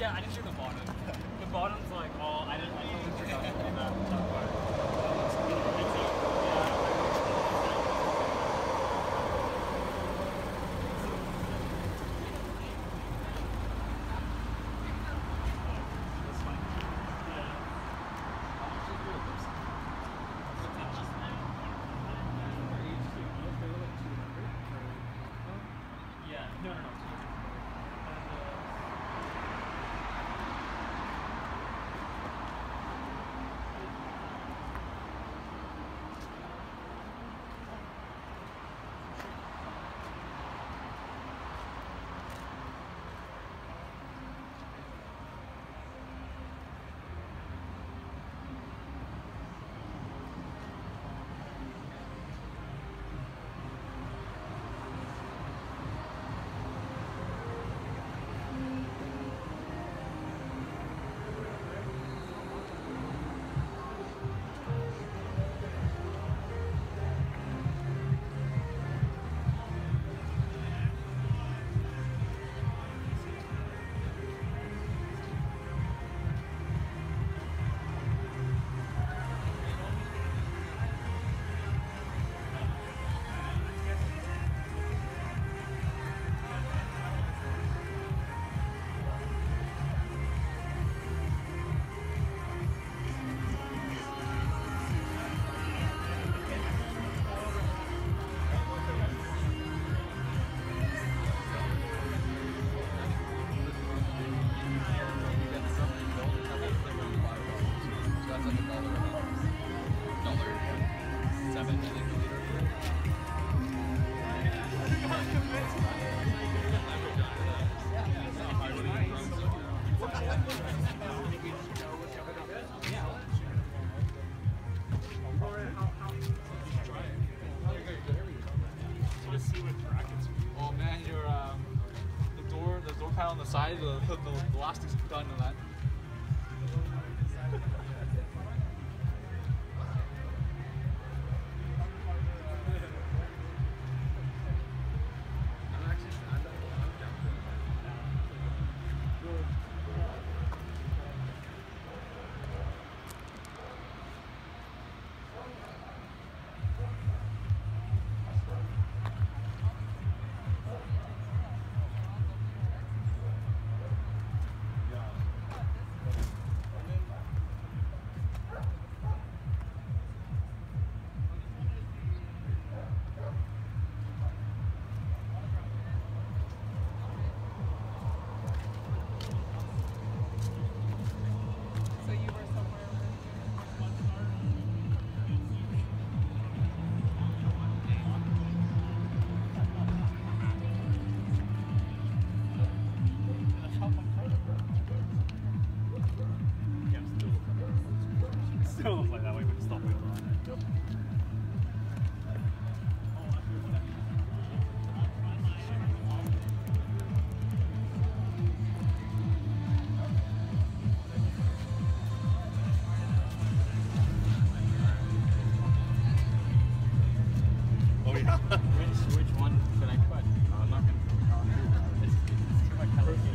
Yeah, I didn't do the bottom. The bottom's like, all. I didn't. I didn't do that, that part. No, no, no. Brackets. Oh man, your um, the door, the door panel on the side, the, the, the elastic's done on that. Still, looks like that way, but stop it. Oh yeah. which which one should I put? I'm not gonna. It's, it's too much color.